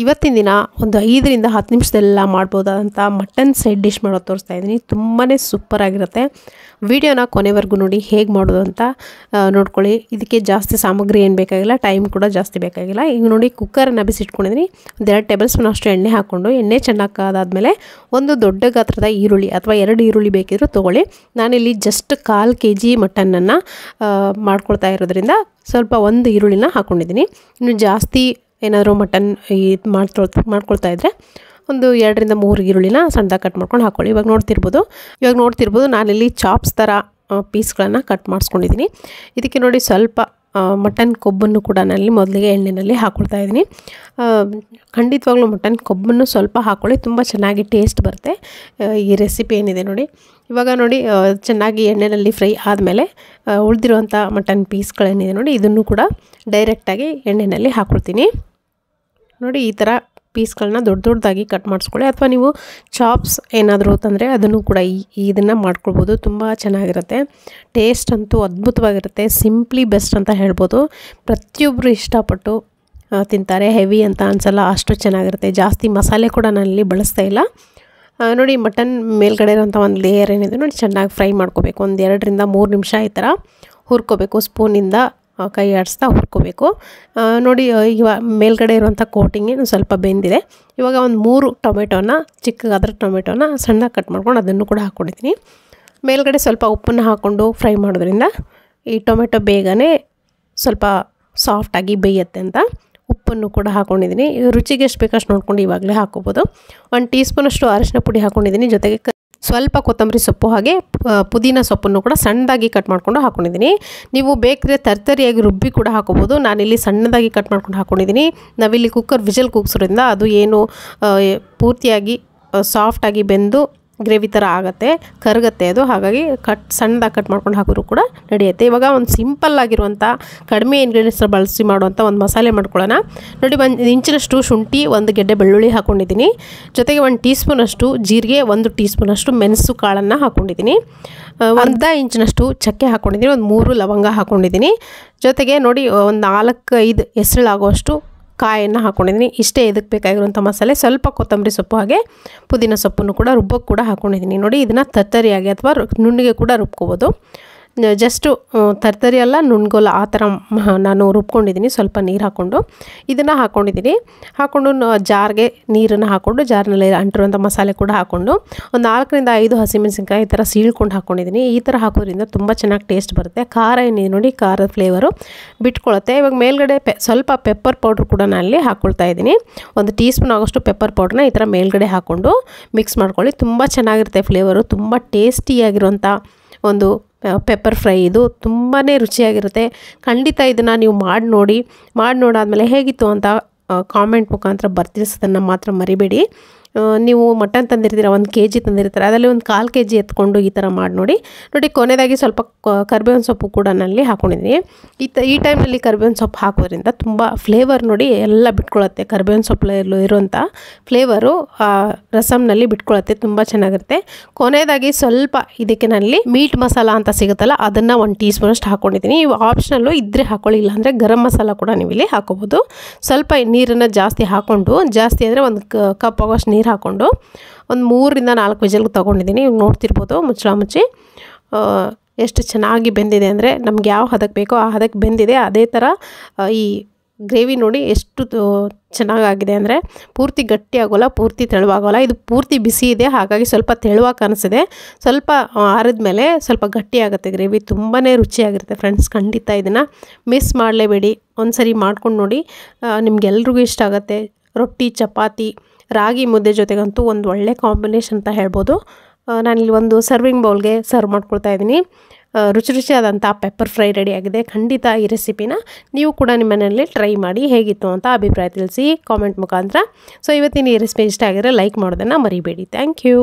ಇವತ್ತಿನ ದಿನ ಒಂದು ಐದರಿಂದ ಹತ್ತು ನಿಮಿಷದೆಲ್ಲ ಮಾಡ್ಬೋದಾದಂಥ ಮಟನ್ ಸೈಡ್ ಡಿಶ್ ಮಾಡೋದು ತೋರಿಸ್ತಾ ಇದ್ದೀನಿ. ತುಂಬಾ ಸೂಪರಾಗಿರುತ್ತೆ ವಿಡಿಯೋನ ಕೊನೆವರೆಗೂ ನೋಡಿ ಹೇಗೆ ಮಾಡೋದು ಅಂತ ನೋಡ್ಕೊಳ್ಳಿ. ಇದಕ್ಕೆ ಜಾಸ್ತಿ ಸಾಮಗ್ರಿ ಏನು ಬೇಕಾಗಿಲ್ಲ ಟೈಮ್ ಕೂಡ ಜಾಸ್ತಿ ಬೇಕಾಗಿಲ್ಲ. ಈಗ ನೋಡಿ ಕುಕ್ಕರನ್ನು ಬಿಸಿಟ್ಕೊಂಡಿದ್ದೀನಿ. ಒಂದೆರಡು ಟೇಬಲ್ ಸ್ಪೂನ್ ಅಷ್ಟು ಎಣ್ಣೆ ಹಾಕ್ಕೊಂಡು, ಎಣ್ಣೆ ಚೆನ್ನಾಗಿ ಕಾದಾದ್ಮೇಲೆ ಒಂದು ದೊಡ್ಡ ಗಾತ್ರದ ಈರುಳ್ಳಿ ಅಥವಾ ಎರಡು ಈರುಳ್ಳಿ ಬೇಕಿದ್ರೂ ತೊಗೊಳ್ಳಿ. ನಾನಿಲ್ಲಿ ಜಸ್ಟ್ ಕಾಲು ಕೆ ಜಿ ಮಟನನ್ನು ಮಾಡ್ಕೊಳ್ತಾ ಇರೋದ್ರಿಂದ ಸ್ವಲ್ಪ ಒಂದು ಈರುಳ್ಳಿನ ಹಾಕ್ಕೊಂಡಿದ್ದೀನಿ ಇನ್ನು ಜಾಸ್ತಿ ಏನಾದರೂ ಮಟನ್ ಇದು ಮಾಡ್ತೊ ಮಾಡ್ಕೊಳ್ತಾ ಇದ್ದರೆ ಒಂದು ಎರಡರಿಂದ ಮೂರು ಈರುಳ್ಳಿನ ಸಣ್ಣದಾಗಿ ಕಟ್ ಮಾಡ್ಕೊಂಡು ಹಾಕ್ಕೊಳ್ಳಿ ಇವಾಗ ನೋಡ್ತಿರ್ಬೋದು ಇವಾಗ ನೋಡ್ತಿರ್ಬೋದು ನಾನಿಲ್ಲಿ ಚಾಪ್ಸ್ ಥರ ಪೀಸ್ಗಳನ್ನು ಕಟ್ ಮಾಡಿಸ್ಕೊಂಡಿದ್ದೀನಿ ಇದಕ್ಕೆ ನೋಡಿ ಸ್ವಲ್ಪ ಮಟನ್ ಕೊಬ್ಬನ್ನು ಕೂಡ ನಾನಲ್ಲಿ ಮೊದಲಿಗೆ ಎಣ್ಣೆಯಲ್ಲಿ ಹಾಕ್ಕೊಳ್ತಾ ಇದ್ದೀನಿ ಖಂಡಿತವಾಗ್ಲೂ ಮಟನ್ ಕೊಬ್ಬನ್ನು ಸ್ವಲ್ಪ ಹಾಕ್ಕೊಳ್ಳಿ ತುಂಬ ಚೆನ್ನಾಗಿ ಟೇಸ್ಟ್ ಬರುತ್ತೆ. ಈ ರೆಸಿಪಿ ಏನಿದೆ ನೋಡಿ. ಇವಾಗ ನೋಡಿ ಚೆನ್ನಾಗಿ ಎಣ್ಣೆಯಲ್ಲಿ ಫ್ರೈ ಆದಮೇಲೆ ಉಳಿದಿರುವಂಥ ಮಟನ್ ಪೀಸ್ಗಳೇನಿದೆ ನೋಡಿ, ಇದನ್ನು ಕೂಡ ಡೈರೆಕ್ಟಾಗಿ ಎಣ್ಣೆಯಲ್ಲಿ ಹಾಕ್ಕೊಳ್ತೀನಿ ನೋಡಿ ಈ ಥರ ಪೀಸ್ಗಳನ್ನ ದೊಡ್ಡ ದೊಡ್ಡದಾಗಿ ಕಟ್ ಮಾಡಿಸ್ಕೊಳ್ಳಿ. ಅಥವಾ ನೀವು ಚಾಪ್ಸ್ ಏನಾದರೂ ತಂದರೆ ಅದನ್ನು ಕೂಡ ಈ, ಇದನ್ನು ಮಾಡ್ಕೊಳ್ಬೋದು. ತುಂಬ ಚೆನ್ನಾಗಿರುತ್ತೆ. ಟೇಸ್ಟ್ ಅಂತೂ ಅದ್ಭುತವಾಗಿರುತ್ತೆ. ಸಿಂಪ್ಲಿ ಬೆಸ್ಟ್ ಅಂತ ಹೇಳ್ಬೋದು. ಪ್ರತಿಯೊಬ್ಬರು ಇಷ್ಟಪಟ್ಟು ತಿಂತಾರೆ. ಹೆವಿ ಅಂತ ಅನ್ಸಲ್ಲ. ಅಷ್ಟು ಚೆನ್ನಾಗಿರುತ್ತೆ. ಜಾಸ್ತಿ ಮಸಾಲೆ ಕೂಡ ನಾನಲ್ಲಿ ಬಳಸ್ತಾ ಇಲ್ಲ. ನೋಡಿ ಮಟನ್ ಮೇಲ್ಗಡೆ ಇರೋಂಥ ಒಂದು ಲೇಯರ್ ಏನಿದೆ ನೋಡಿ, ಚೆನ್ನಾಗಿ ಫ್ರೈ ಮಾಡ್ಕೋಬೇಕು. ಒಂದು ಎರಡರಿಂದ ಮೂರು ನಿಮಿಷ ಈ ಥರ ಹುರ್ಕೋಬೇಕು. ಸ್ಪೂನಿಂದ ಕೈ ಆಡಿಸ್ತಾ ಹುರ್ಕೋಬೇಕು. ನೋಡಿ ಇವಾಗ ಮೇಲ್ಗಡೆ ಇರುವಂಥ ಕೋಟಿಂಗ್ ಸ್ವಲ್ಪ ಬೆಂದಿದೆ. ಇವಾಗ ಒಂದು ಮೂರು ಟೊಮೆಟೊನ, ಚಿಕ್ಕಗಾದ್ರ ಟೊಮೆಟೊನ ಸಣ್ಣ ಕಟ್ ಮಾಡ್ಕೊಂಡು ಅದನ್ನು ಕೂಡ ಹಾಕ್ಕೊಂಡಿದ್ದೀನಿ. ಮೇಲ್ಗಡೆ ಸ್ವಲ್ಪ ಉಪ್ಪನ್ನು ಹಾಕ್ಕೊಂಡು ಫ್ರೈ ಮಾಡೋದ್ರಿಂದ ಈ ಟೊಮೆಟೊ ಬೇಗನೆ ಸ್ವಲ್ಪ ಸಾಫ್ಟಾಗಿ ಬೇಯುತ್ತೆ ಅಂತ ಉಪ್ಪನ್ನು ಕೂಡ ಹಾಕ್ಕೊಂಡಿದ್ದೀನಿ. ರುಚಿಗೆ ಎಷ್ಟು ಬೇಕಷ್ಟು ನೋಡ್ಕೊಂಡು ಇವಾಗಲೇ ಹಾಕೋಬೋದು ಒಂದು ಟೀ ಸ್ಪೂನಷ್ಟು ಅರಿಶಿನ ಪುಡಿ ಹಾಕ್ಕೊಂಡಿದ್ದೀನಿ. ಜೊತೆಗೆ ಸ್ವಲ್ಪ ಕೊತ್ತಂಬರಿ ಸೊಪ್ಪು ಹಾಗೆ ಪುದೀನ ಸೊಪ್ಪನ್ನು ಕೂಡ ಸಣ್ಣದಾಗಿ ಕಟ್ ಮಾಡ್ಕೊಂಡು ಹಾಕ್ಕೊಂಡಿದ್ದೀನಿ ನೀವು ಬೇಕಿದ್ರೆ ತರ್ತರಿಯಾಗಿ ರುಬ್ಬಿ ಕೂಡ ಹಾಕೋಬೋದು. ನಾನಿಲ್ಲಿ ಸಣ್ಣದಾಗಿ ಕಟ್ ಮಾಡ್ಕೊಂಡು ಹಾಕ್ಕೊಂಡಿದ್ದೀನಿ ನಾವಿಲ್ಲಿ ಕುಕ್ಕರ್ ವಿಜಲ್ ಕೂಗ್ಸೋದ್ರಿಂದ ಅದು ಏನು ಪೂರ್ತಿಯಾಗಿ ಸಾಫ್ಟಾಗಿ ಬೆಂದು ಗ್ರೇವಿ ಥರ ಆಗುತ್ತೆ, ಕರಗತ್ತೆ ಅದು. ಹಾಗಾಗಿ ಕಟ್ ಸಣ್ಣದಾಗಿ ಕಟ್ ಮಾಡ್ಕೊಂಡು ಹಾಕಿದ್ರು ಕೂಡ ನಡೆಯುತ್ತೆ. ಇವಾಗ ಒಂದು ಸಿಂಪಲ್ ಆಗಿರುವಂಥ ಕಡಿಮೆ ಇಂಗ್ರೀಡಿಯೆಂಟ್ಸ್ ಬಳಸಿ ಮಾಡುವಂಥ ಒಂದು ಮಸಾಲೆ ಮಾಡ್ಕೊಳ್ಳೋಣ. ನೋಡಿ ಒಂದು ಇಂಚಿನಷ್ಟು ಶುಂಠಿ, ಒಂದು ಗೆಡ್ಡೆ ಬೆಳ್ಳುಳ್ಳಿ ಹಾಕ್ಕೊಂಡಿದ್ದೀನಿ ಜೊತೆಗೆ ಒಂದು ಟೀ ಸ್ಪೂನಷ್ಟು ಜೀರಿಗೆ, ಒಂದು ಟೀ ಸ್ಪೂನಷ್ಟು ಮೆಣಸು ಕಾಳನ್ನು ಹಾಕ್ಕೊಂಡಿದ್ದೀನಿ ಅರ್ಧ ಇಂಚಿನಷ್ಟು ಚಕ್ಕೆ ಹಾಕ್ಕೊಂಡಿದ್ದೀನಿ ಒಂದು ಮೂರು ಲವಂಗ ಹಾಕ್ಕೊಂಡಿದ್ದೀನಿ ಜೊತೆಗೆ ನೋಡಿ ಒಂದು ನಾಲ್ಕು ಐದು ಹೆಸರುಳಾಗುವಷ್ಟು ಕಾಯನ್ನು ಹಾಕ್ಕೊಂಡಿದ್ದೀನಿ ಇಷ್ಟೇ ಇದಕ್ಕೆ ಬೇಕಾಗಿರುವಂಥ ಮಸಾಲೆ, ಸ್ವಲ್ಪ ಕೊತ್ತಂಬರಿ ಸೊಪ್ಪು ಹಾಗೆ ಪುದೀನ ಸೊಪ್ಪನ್ನು ಕೂಡ ರುಬ್ಬಕ್ಕೆ ಕೂಡ ಹಾಕ್ಕೊಂಡಿದ್ದೀನಿ ನೋಡಿ, ಇದನ್ನು ತತ್ತರಿಯಾಗಿ ಅಥವಾ ನುಣ್ಣಿಗೆ ಕೂಡ ರುಬ್ಕೋಬೋದು. ಜಸ್ಟು ತರ್ತರಿ ಅಲ್ಲ ನುಣ್ಗೋಲ್ಲ ಆ ಥರ ನಾನು ರುಬ್ಕೊಂಡಿದ್ದೀನಿ, ಸ್ವಲ್ಪ ನೀರು ಹಾಕ್ಕೊಂಡು. ಇದನ್ನು ಹಾಕ್ಕೊಂಡಿದ್ದೀನಿ ಹಾಕ್ಕೊಂಡು ಜಾರ್ಗೆ ನೀರನ್ನು ಹಾಕ್ಕೊಂಡು, ಜಾರ್ನಲ್ಲಿ ಅಂಟಿರುವಂಥ ಮಸಾಲೆ ಕೂಡ ಹಾಕ್ಕೊಂಡು, ಒಂದು ನಾಲ್ಕರಿಂದ ಐದು ಹಸಿಮೆಣಸಿನ್ಕಾಯಿ ಈ ಥರ ಸೀಳ್ಕೊಂಡು ಹಾಕ್ಕೊಂಡಿದ್ದೀನಿ ಈ ಥರ ಹಾಕೋದ್ರಿಂದ ತುಂಬ ಚೆನ್ನಾಗಿ ಟೇಸ್ಟ್ ಬರುತ್ತೆ. ಖಾರ ಏನಿದೆ ನೋಡಿ, ಖಾರದ ಫ್ಲೇವರು ಬಿಟ್ಕೊಳ್ಳುತ್ತೆ ಇವಾಗ ಮೇಲ್ಗಡೆ ಪೆ, ಸ್ವಲ್ಪ ಪೆಪ್ಪರ್ ಪೌಡ್ರ್ ಕೂಡ ನಾನು ಅಲ್ಲಿ ಹಾಕ್ಕೊಳ್ತಾ ಇದ್ದೀನಿ. ಒಂದು ಟೀ ಸ್ಪೂನ್ ಆಗೋಷ್ಟು ಪೆಪ್ಪರ್ ಪೌಡ್ರನ್ನ ಈ ಥರ ಮೇಲ್ಗಡೆ ಹಾಕ್ಕೊಂಡು ಮಿಕ್ಸ್ ಮಾಡ್ಕೊಳ್ಳಿ. ತುಂಬ ಚೆನ್ನಾಗಿರುತ್ತೆ ಫ್ಲೇವರು. ತುಂಬ ಟೇಸ್ಟಿಯಾಗಿರುವಂಥ ಒಂದು ಪೆಪ್ಪರ್ ಫ್ರೈ ಇದು ತುಂಬಾ ರುಚಿಯಾಗಿರುತ್ತೆ. ಖಂಡಿತ ಇದನ್ನು ನೀವು ಮಾಡಿ ನೋಡಿ. ಮಾಡಿ ನೋಡಾದಮೇಲೆ ಹೇಗಿತ್ತು ಅಂತ ಕಾಮೆಂಟ್ ಮುಖಾಂತರ ಬರ್ತಿರ್ಸೋದನ್ನು ಮಾತ್ರ ಮರಿಬೇಡಿ. ನೀವು ಮಟನ್ ತಂದಿರ್ತೀರ, ಒಂದು ಕೆ ಜಿ ತಂದಿರ್ತಾರೆ, ಅದರಲ್ಲಿ ಒಂದು ಕಾಲು ಕೆ ಜಿ ಎತ್ಕೊಂಡು ಈ ಥರ ಮಾಡಿ ನೋಡಿ. ನೋಡಿ ಕೊನೆಯದಾಗಿ ಸ್ವಲ್ಪ ಕರ್ಬೇವಿನ ಸೊಪ್ಪು ಕೂಡ ನಲ್ಲಿ ಹಾಕ್ಕೊಂಡಿದ್ದೀನಿ ಈ ತ, ಈ ಟೈಮ್ನಲ್ಲಿ ಕರ್ಬೇವಿನ ಸೊಪ್ಪು ಹಾಕೋದ್ರಿಂದ ತುಂಬ ಫ್ಲೇವರ್ ನೋಡಿ ಎಲ್ಲ ಬಿಟ್ಕೊಳ್ಳುತ್ತೆ ಕರ್ಬೇವಿನ ಸೊಪ್ಪಲ್ಲಿ ಇರುವಂಥ ಫ್ಲೇವರು ರಸಮ್ನಲ್ಲಿ ಬಿಟ್ಕೊಳ್ಳುತ್ತೆ ತುಂಬ ಚೆನ್ನಾಗಿರುತ್ತೆ. ಕೊನೆಯದಾಗಿ ಸ್ವಲ್ಪ ಇದಕ್ಕೆ ನಲ್ಲಿ ಮೀಟ್ ಮಸಾಲ ಅಂತ ಸಿಗುತ್ತಲ್ಲ, ಅದನ್ನು ಒಂದು ಟೀ ಸ್ಪೂನಷ್ಟು ಹಾಕ್ಕೊಂಡಿದ್ದೀನಿ ಇವು ಆಪ್ಷನಲ್ಲು ಇದ್ದರೆ ಹಾಕೊಳ್ಳಿ ಇಲ್ಲಾಂದರೆ ಗರಂ ಮಸಾಲ ಕೂಡ ನೀವು ಇಲ್ಲಿ ಹಾಕೋಬೋದು. ಸ್ವಲ್ಪ ನೀರನ್ನು ಜಾಸ್ತಿ ಹಾಕ್ಕೊಂಡು ಜಾಸ್ತಿ ಅಂದರೆ ಒಂದು ಕಪ್ ಆಗೋಷ್ಟು ನೀರು ಹಾಕ್ಕೊಂಡು ಒಂದು ಮೂರರಿಂದ ನಾಲ್ಕು ವಿಜಲ್ಗೆ ತೊಗೊಂಡಿದ್ದೀನಿ ಇವಾಗ ನೋಡ್ತಿರ್ಬೋದು ಮುಚ್ಚಳ ಮುಚ್ಚಿ ಎಷ್ಟು ಚೆನ್ನಾಗಿ ಬೆಂದಿದೆ ಅಂದರೆ ನಮ್ಗೆ ಯಾವ ಹದಕ್ಕೆ ಬೇಕೋ ಆ ಹದಕ್ಕೆ ಬೆಂದಿದೆ. ಅದೇ ಥರ ಈ ಗ್ರೇವಿ ನೋಡಿ ಎಷ್ಟು ಚೆನ್ನಾಗಾಗಿದೆ ಅಂದರೆ ಪೂರ್ತಿ ಗಟ್ಟಿ ಆಗೋಲ್ಲ, ಪೂರ್ತಿ ತೆಳುವಾಗೋಲ್ಲ. ಇದು ಪೂರ್ತಿ ಬಿಸಿ ಇದೆ, ಹಾಗಾಗಿ ಸ್ವಲ್ಪ ತೆಳುವಾಗಿ ಕಾಣಿಸಿದೆ. ಸ್ವಲ್ಪ ಆರಿದ್ಮೇಲೆ ಸ್ವಲ್ಪ ಗಟ್ಟಿ ಆಗುತ್ತೆ ಗ್ರೇವಿ. ತುಂಬಾ ರುಚಿಯಾಗಿರುತ್ತೆ ಫ್ರೆಂಡ್ಸ್, ಖಂಡಿತ ಇದನ್ನು ಮಿಸ್ ಮಾಡಲೇಬೇಡಿ. ಒಂದು ಸರಿ ಮಾಡ್ಕೊಂಡು ನೋಡಿ ನಿಮಗೆಲ್ರಿಗೂ ಇಷ್ಟ ಆಗುತ್ತೆ. ರೊಟ್ಟಿ, ಚಪಾತಿ ರಾಗಿ ಮುದ್ದೆ ಜೊತೆಗಂತೂ ಒಂದು ಒಳ್ಳೆ ಕಾಂಬಿನೇಷನ್ ಅಂತ ಹೇಳ್ಬೋದು. ನಾನಿಲ್ಲಿ ಒಂದು ಸರ್ವಿಂಗ್ ಬೌಲ್ಗೆ ಸರ್ವ್ ಮಾಡ್ಕೊಳ್ತಾ ಇದ್ದೀನಿ. ರುಚಿ ರುಚಿಯಾದಂಥ ಪೆಪ್ಪರ್ ಫ್ರೈ ರೆಡಿಯಾಗಿದೆ ಖಂಡಿತ ಈ ರೆಸಿಪಿನ ನೀವು ಕೂಡ ನಿಮ್ಮ ಮನೆಯಲ್ಲಿ ಟ್ರೈ ಮಾಡಿ ಹೇಗಿತ್ತು ಅಂತ ಅಭಿಪ್ರಾಯ ತಿಳಿಸಿ ಕಾಮೆಂಟ್ ಮುಖಾಂತರ. ಸೊ ಇವತ್ತಿನ ಈ ರೆಸಿಪಿ ಇಷ್ಟ ಆಗಿದ್ರೆ ಲೈಕ್ ಮಾಡೋದನ್ನು ಮರಿಬೇಡಿ. Thank you